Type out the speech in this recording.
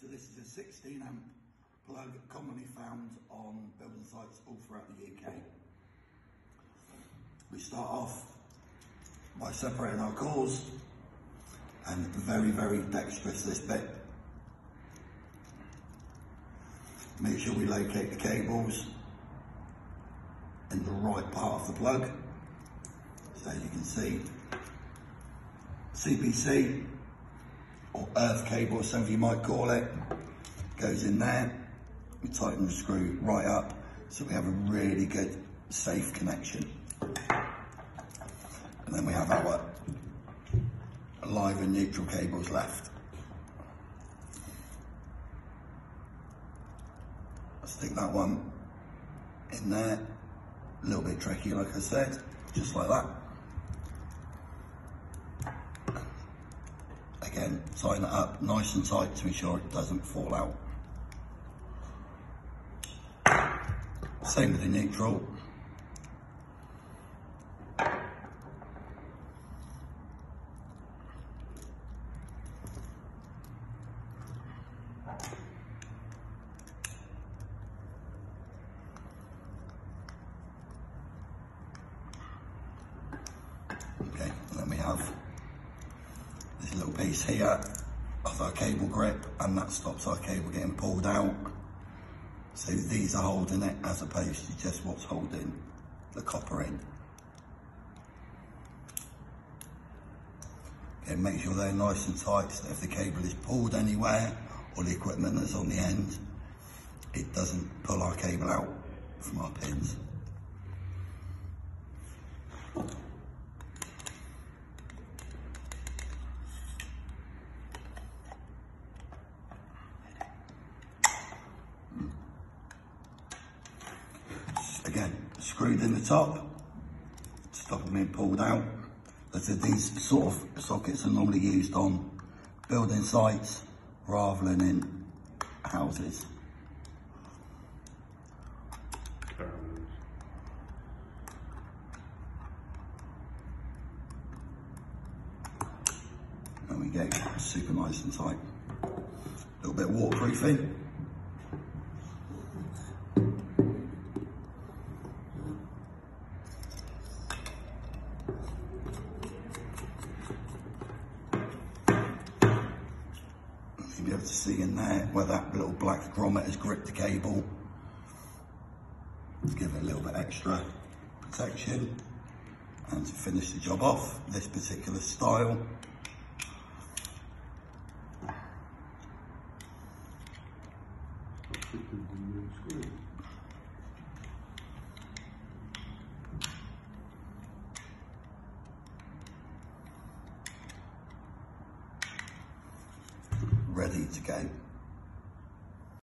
So this is a 16 amp plug commonly found on building sites all throughout the UK. We start off by separating our cores and very, very dexterous this bit. Make sure we locate the cables in the right part of the plug. So you can see CPC or earth cable, or something you might call it, goes in there. We tighten the screw right up so we have a really good safe connection. And then we have our live and neutral cables left. Stick that one in there, a little bit tricky like I said, just like that. Tighten it up nice and tight to ensure it doesn't fall out. Same with the neutral. Okay, and then we have this little piece here of our cable grip and that stops our cable getting pulled out. So these are holding it as opposed to just what's holding the copper in. Okay, make sure they're nice and tight so if the cable is pulled anywhere or the equipment that's on the end, it doesn't pull our cable out from our pins. Again, screwed in the top, stop them being pulled out. As these sort of sockets are normally used on building sites rather than in houses. There we go, super nice and tight. A little bit of be able to see in there where that little black grommet has gripped the cable. To give it a little bit extra protection. And to finish the job off, this particular style. Ready to go.